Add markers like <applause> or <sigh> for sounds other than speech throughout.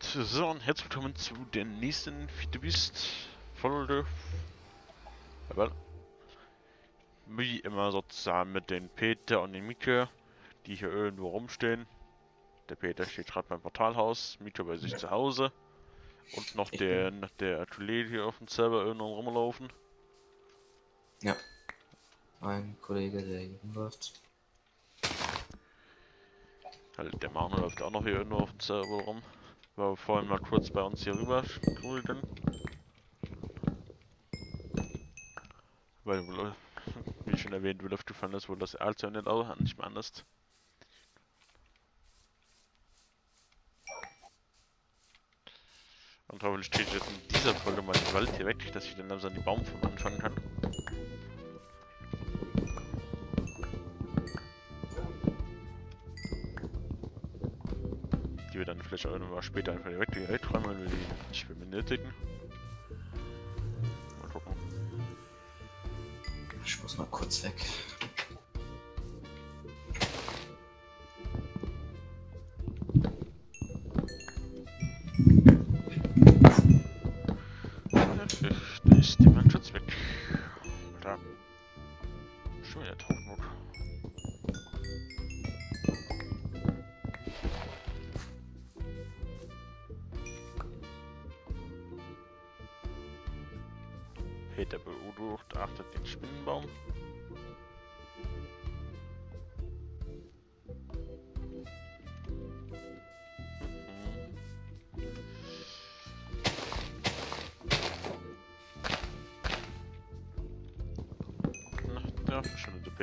So, und herzlich willkommen zu der nächsten Beast Folge. Aber wie immer sozusagen mit den Peter und den Mika, die hier irgendwo rumstehen. Der Peter steht gerade beim Portalhaus, Mika bei sich zu Hause. Und noch Ich der, der Atelier hier auf dem Server irgendwo rumlaufen. Ja. Ein Kollege, der hier rumläuft. Halt, der Manu läuft auch noch hier irgendwo auf dem Server rum. War vorhin mal kurz bei uns hier rüber grügeln. Weil, wie schon erwähnt, wird aufgefallen ist, wohl das Alternate auch nicht mehr anders. Und hoffentlich steht jetzt in dieser Folge mal die Wald hier weg, dass ich dann langsam die Baumform anfangen kann. Später einfach direkt wieder wegräumen, wenn wir die nicht benötigen.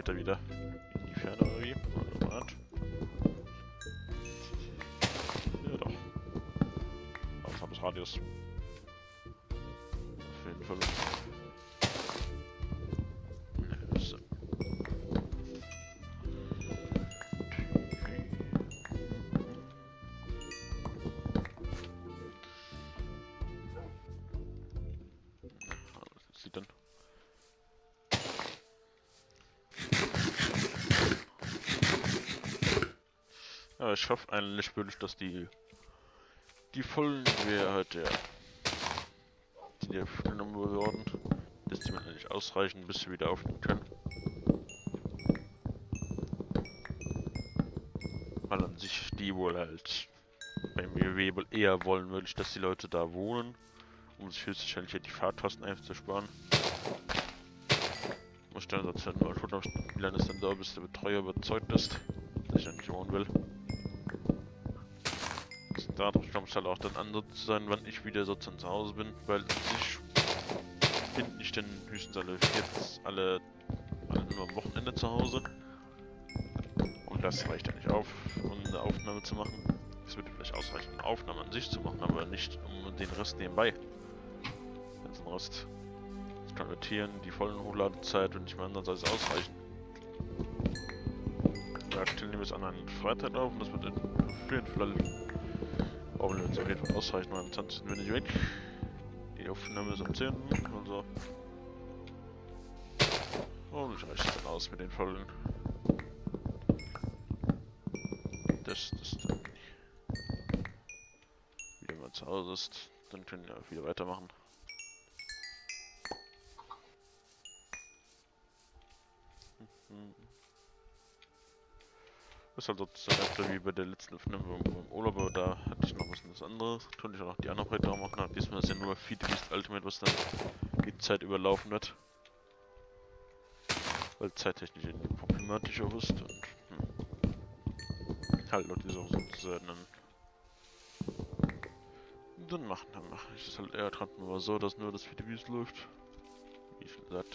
Peter wieder in die Ferne oder wie? Was? Ja doch. Außerhalb des Radius. Auf jeden Fall. Ich hoffe eigentlich wirklich, dass die die vollen wir heute ja die hier genommen wurden, dass die mir nicht ausreichen, bis sie wieder aufnehmen können. Weil an sich die wohl halt beim WoW wohl eher wollen würde ich, dass die Leute da wohnen, um sich höchstwahrscheinlich die Fahrtkosten einfach zu sparen. Muss dann dazu mal gucken, wie lange es dann da bis der Betreuer überzeugt ist, dass ich nicht wohnen will. Dadurch kommt es halt auch dann anders zu sein, wann ich wieder sozusagen zu Hause bin, weil an sich bin ich dann höchstens alle jetzt alle, alle nur am Wochenende zu Hause. Und das reicht ja nicht auf, um eine Aufnahme zu machen. Es würde vielleicht ausreichen, eine Aufnahme an sich zu machen, aber nicht um den Rest nebenbei. Den Rest zu konvertieren, die vollen Hochladezeit und nicht mehr anders als ausreichen. Wir aktuell nehmen es an einen Freitag auf und das wird in auf jeden Wenn wir uns auf jeden Fall ausreichen, weil bin ich weg. Die Aufnahme ist am 10. Also. Und ich reicht dann aus mit den Folgen. Das ist dann. Wieder mal zu Hause ist, dann können wir wieder weitermachen. Ist halt sozusagen wie bei der letzten Aufnahme beim Urlaub, aber da hatte ich noch was ganz anderes. Konnte ich auch noch die anderen Projekte auch machen. Aber diesmal ist ja nur Feed Beast Ultimate, was dann die Zeit überlaufen wird. Weil zeittechnisch irgendwie problematischer ist und hm. halt Leute so sozusagen dann dann machen, dann mache ich es halt eher dran nur so, dass nur das Feed Beast läuft. Wie gesagt.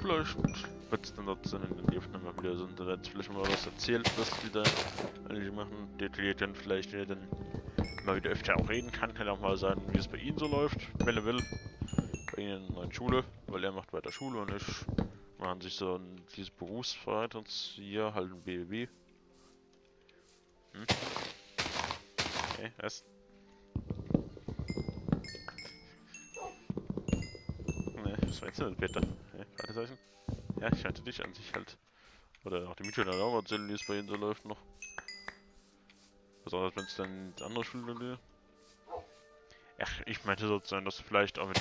Vielleicht wird es dann sozusagen in den Aufnahmen wieder sind. Da hat vielleicht mal was erzählt, was die da eigentlich machen. Detailliert dann vielleicht wieder dann mal wieder öfter auch reden kann. Kann auch mal sagen, wie es bei ihnen so läuft, wenn er will. Bei ihnen in der neuen Schule, weil er macht weiter Schule und ich machen sich so ein, dieses Berufsfreiheit und hier halt ein BBB. Hm? Okay, was? Ne, was war jetzt denn bitte? Fragezeichen? Ja, ich hatte dich an sich halt. Oder auch die Miete dann auch erzählen, wie es bei ihnen so läuft noch. Besonders wenn es dann andere Schule geht. Ach, ich meinte sozusagen, dass du vielleicht auch mit,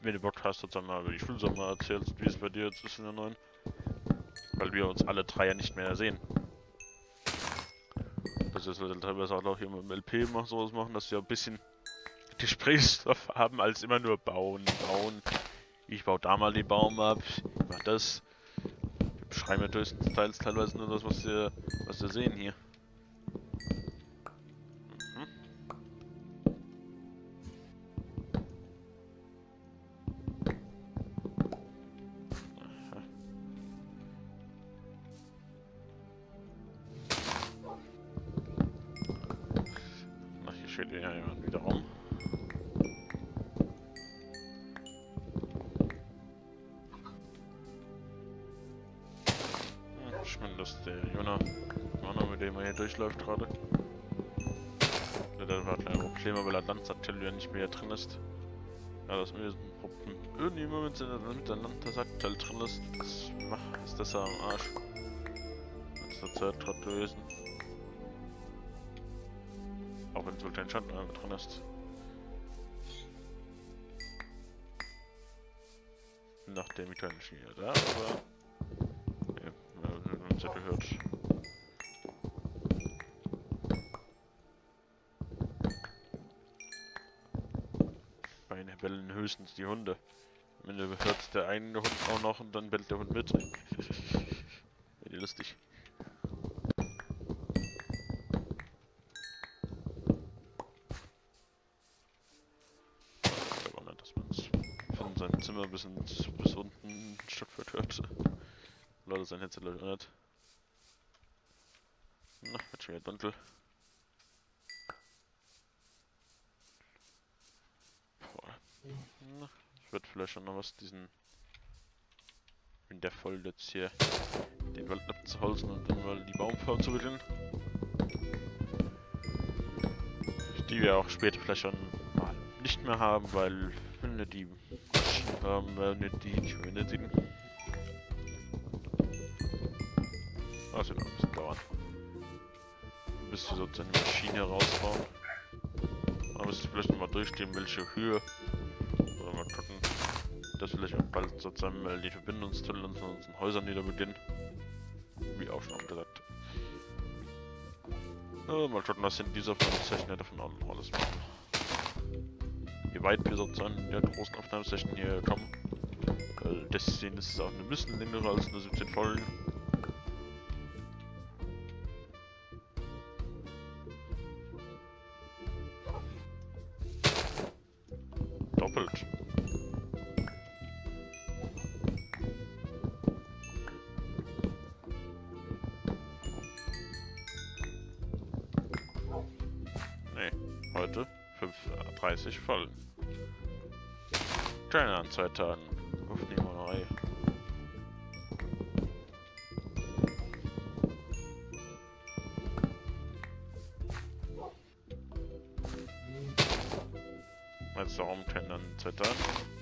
wenn du Bock hast, sozusagen mal über die Schulsommer erzählst, wie es bei dir jetzt ist in der neuen. Weil wir uns alle drei ja nicht mehr sehen. Das ist halt teilweise auch hier mit dem LP machen, sowas machen, dass wir ein bisschen Gesprächsstoff haben, als immer nur bauen, bauen. Ich baue da mal den Baum ab, ich mach das. Wir beschreiben ja größtenteils teilweise nur das, was wir, was wir sehen hier. Ja nicht mehr drin ist. Ja, das ist mir ein Problem. Irgendjemand mit der, mit der Landsattel drin ist, das macht, ist das ja am Arsch. Der Zeit gerade gewesen. Auch wenn es wohl kein Schatten drin ist. Nachdem ich keine Schiene da, aber. Ja, wir haben uns ja gehört. Höchstens die Hunde. Am Ende hört der eine Hund auch noch und dann bellt der Hund mit. Wäre lustig. Ich glaube nicht, dass man es von seinem Zimmer bis, ins, bis unten weit hört. Leute, sein Headset läuft nicht. Na, wird schon wieder dunkel. Boah. Na, ich würde vielleicht schon noch was diesen in der Folge jetzt hier den Wald abzuholzen und dann mal die Baumfrau zu beginnen. Die wir auch später vielleicht schon mal nicht mehr haben, weil wenn wir die haben, werden wir die nicht benötigen. Das wird noch ein bisschen dauern. Bis wir sozusagen die Maschine rausbauen. Da müsste ich vielleicht nochmal durchgehen, welche Höhe. Gucken. Dass vielleicht auch bald sozusagen mal die Verbindungstunnel von unseren Häusern wieder. Wie auch schon gesagt. Ja, mal schauen, was in dieser Aufnahmesession davon alles machen. Wie weit wir sozusagen in der großen Aufnahmesession hier kommen. Weil deswegen ist es auch ein bisschen länger als nur 17 Folgen. Zwei Tagen. Aufnehmerei. Du, warum können dann zwei Tagen?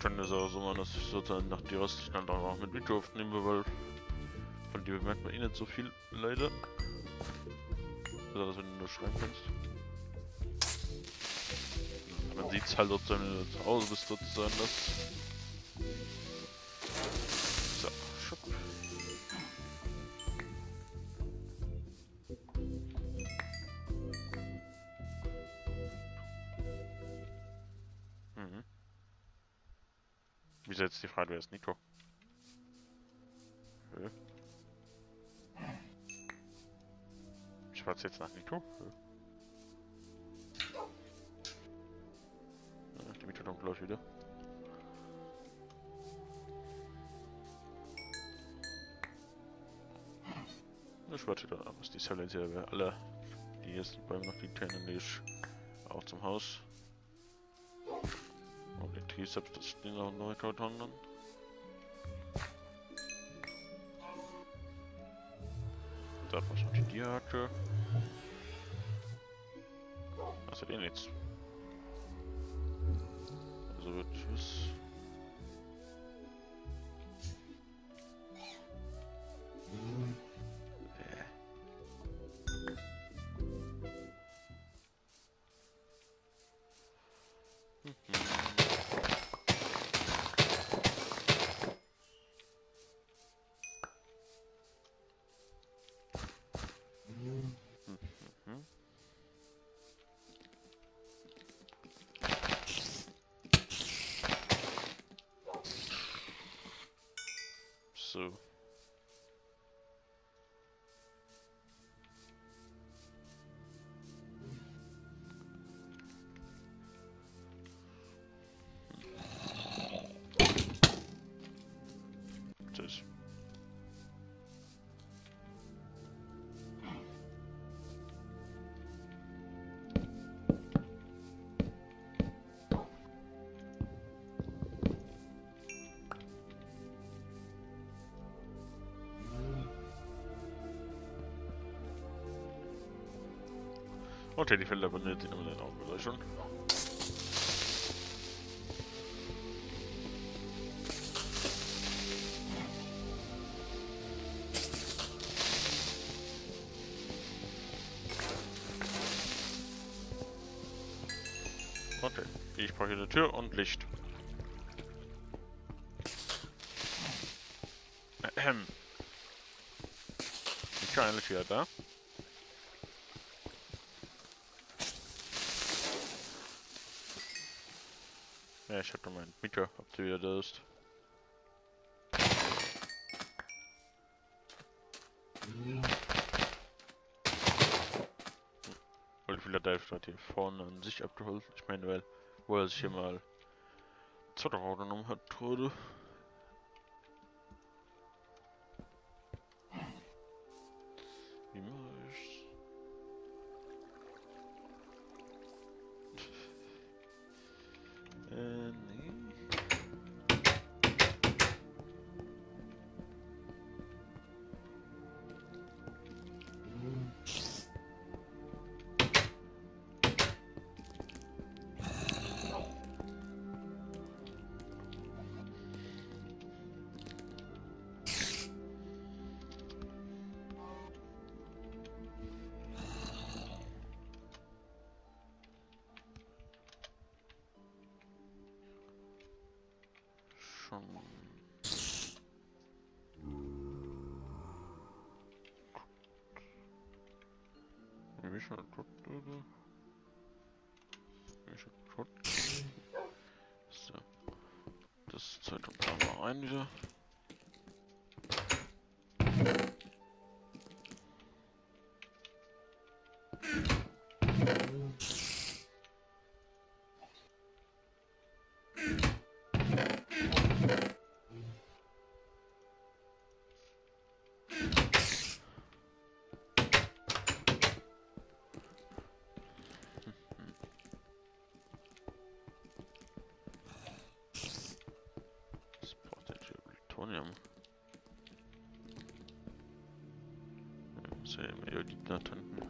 Könnte es auch so machen, dass ich sozusagen nach die restlichen dann auch mit Video aufnehme, weil von dir merkt man eh nicht so viel, leider. Besonders wenn du nur schreiben kannst. Man sieht es halt sozusagen, wenn du zu Hause bist, sozusagen das. Schwarz jetzt nach Nito? Ja, die Mieter kommt gleich wieder. Ich warte da, was die Silencer alle, die jetzt bleiben noch die nicht auch zum Haus. Und die Triceps, das stehen noch neu Tonnen. Da die Tierhacke. Was hat eh nichts. Also wird es. So. Okay, die Felder benötigen immer den Augenbeleuchtung. Okay, ich brauche eine Tür und Licht. Ahem. Ich kann wieder da. Ja, ich hab doch der wieder da ist. Weil viele Dive hat hier vorne an sich abgeholt. Ich meine, weil, wo er sich hier mal Zotterau genommen hat, wurde. Schon. Oder? Mischa tot. So. Das Zeitung da mal rein wieder. Hier Plutonium. Ja, da tanken.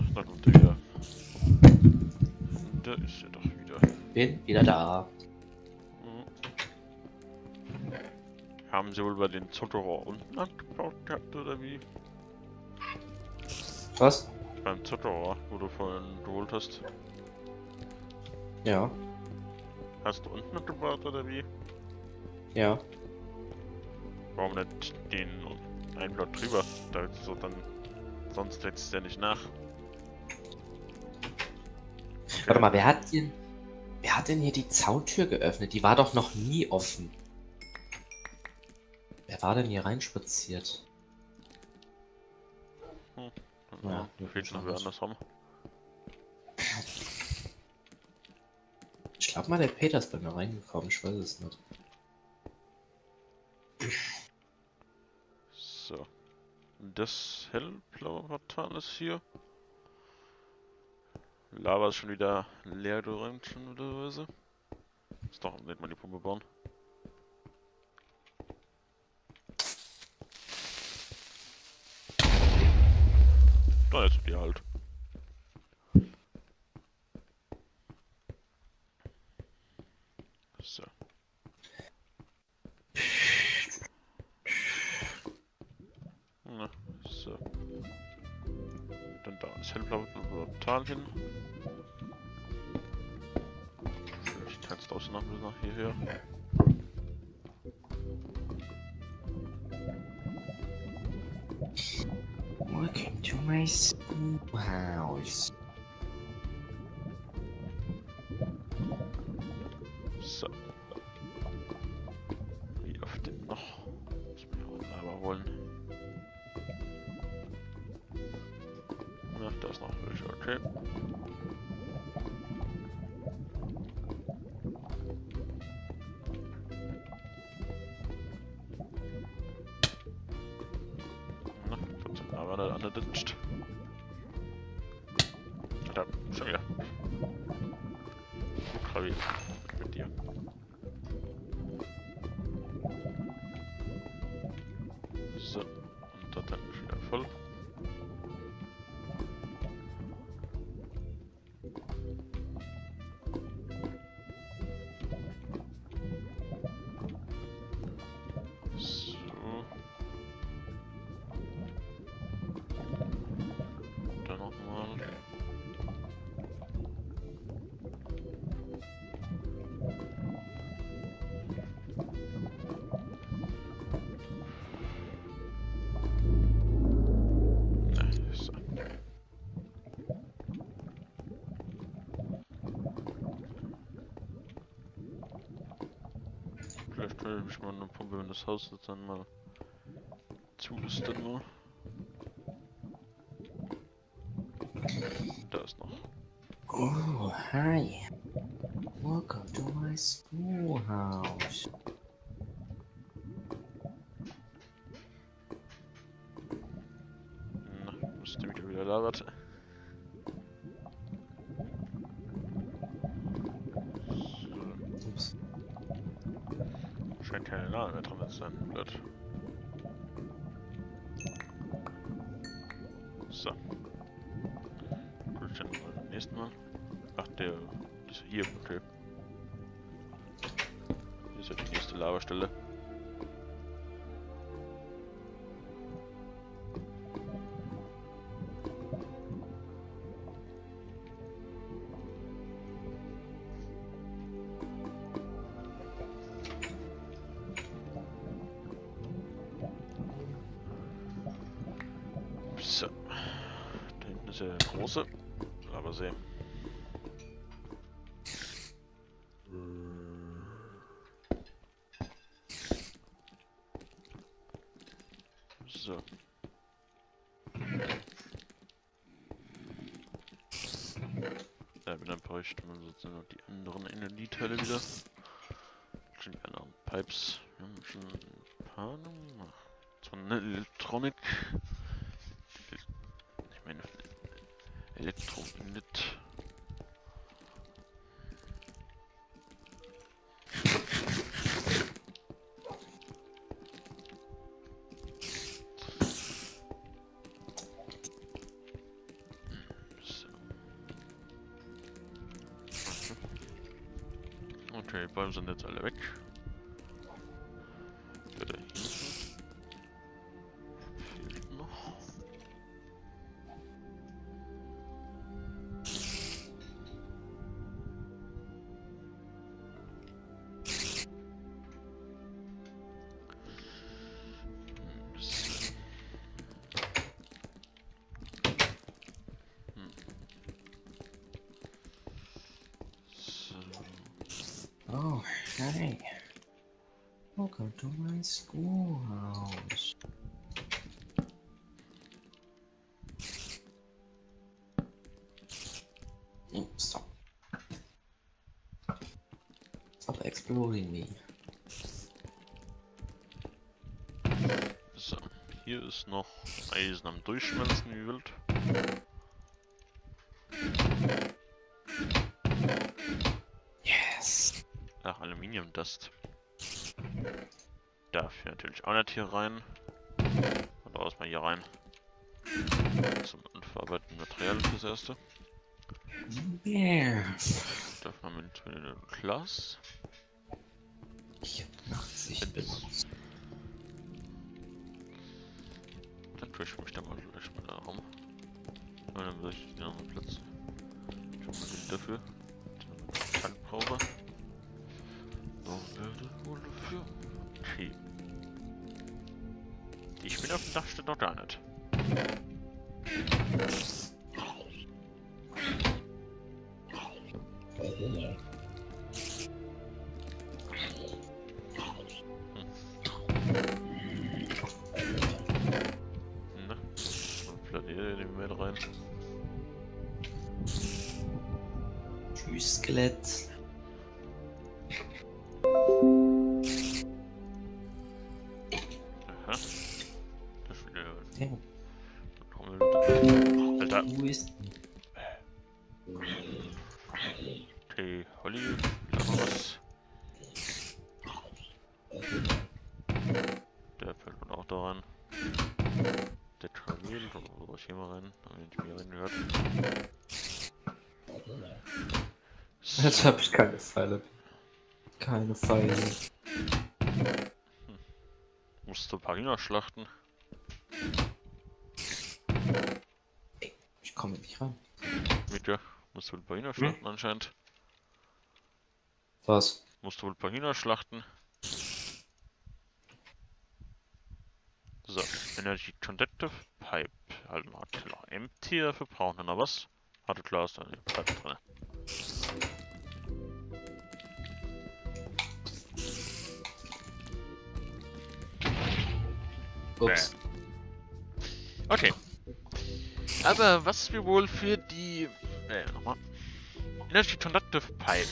Ach, da kommt er wieder. Da ist er doch wieder. Bin wieder da. Mhm. Haben sie wohl bei den Zuckerrohr unten abgebaut gehabt oder wie? Was? Beim Zuckerrohr, wo du vorhin geholt hast. Ja. Hast du unten abgebaut oder wie? Ja. Warum nicht den einen Block drüber? Da so dann. Sonst setzt der nicht nach. Warte mal, wer hat den? Wer hat denn hier die Zauntür geöffnet? Die war doch noch nie offen. Wer war denn hier reinspaziert? Ja, Ja, fehlt noch wer andersrum. Ich glaube mal, der Peter ist bei mir reingekommen. Ich weiß es nicht. So. Das hellblaue Portal ist hier. Lava ist schon wieder leer geräumt, schon oder was? Ist doch nicht mal die Pumpe bauen. Da jetzt die halt. So. Na, so. Dann da ist hellblaue Portal hin. Ich kann es draußen noch ein bisschen hierher. My schoolhouse. So. Wie oft denn noch? Muss mich auch Lava holen. Na, da ist noch welche, okay. Na, trotzdem Lava da Stelle ich mal eine Pumpe, wenn das Haus jetzt dann mal zu ist dann nur. Da ist noch. Oh, hi. Welcome to my schoolhouse. Sein. Blöd. So. Gut, dann beim nächsten Mal. Ach, der ist hier, okay. Hier ist ja die nächste Lavastelle. So. Ja, dann bräuchten wir sozusagen noch die anderen Energieteile wieder. Schon die anderen Pipes. Wir haben schon ein paar. Zwar eine Elektronik. Ich meine, Elektro Welcome to my schoolhouse. Oh, stop. Stop exploring me. So, hier ist noch Eisen am Durchschmelzen wie wild. Yes. Ach, Aluminium-Dust. Hier natürlich auch nicht hier rein. Und aus mal hier rein. Zum unverarbeiteten Material fürs erste. Yeah. Darf man mit, mit dem Glas. Ich hab Nachtsicht benutzt. Dann tue ich mich da mal gleich mal da rum. Und dann will ich noch einen Platz. Schon mal den dafür. Dann brauche. Wohl dafür. Okay. Ich bin auf dem Dach steht noch da nicht. Okay, Holly, noch was. Der fällt wohl auch da rein. Der Tramil, muss ich hier mal rein, damit ich mir rein hört. Jetzt habe ich keine Pfeile. Keine Pfeile. Musste Parina schlachten. Ich komme nicht rein. Mit dir. Musst du Parina schlachten anscheinend. Was? Musst du wohl Parina schlachten. So, Energy Conductive Pipe. Halt mal klar. Empty dafür brauchen wir noch was. Hatte klar ist da eine Pipe drin. Ups. Okay. Aber was wir wohl für die. Äh, nochmal. Energy Conductive Pipe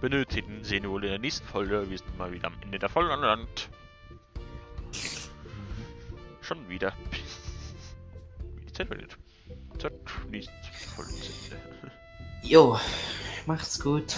benötigen, sehen wir wohl in der nächsten Folge. Wir sind mal wieder am Ende der Folge angelangt. Schon wieder. <laughs> Wie die Zeit vergeht. Zeit nächsten Folge. <laughs> Jo, macht's gut.